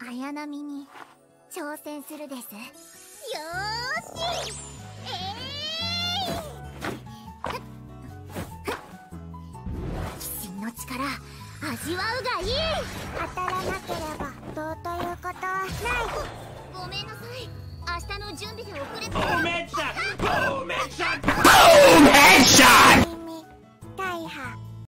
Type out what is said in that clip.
綾波に挑戦するです。よーし。えい。鬼神の力味わうがいい。当たらなければどうということはない。ごめんなさい。明日の準備で遅れて